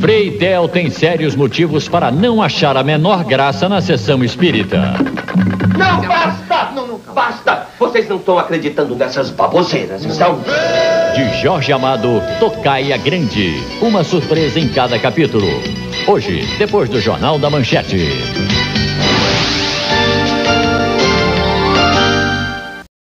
Frei Del tem sérios motivos para não achar a menor graça na sessão espírita. Não, basta! Não, não, basta! Vocês não estão acreditando nessas baboseiras, então? De Jorge Amado, Tocaia Grande. Uma surpresa em cada capítulo. Hoje, depois do Jornal da Manchete.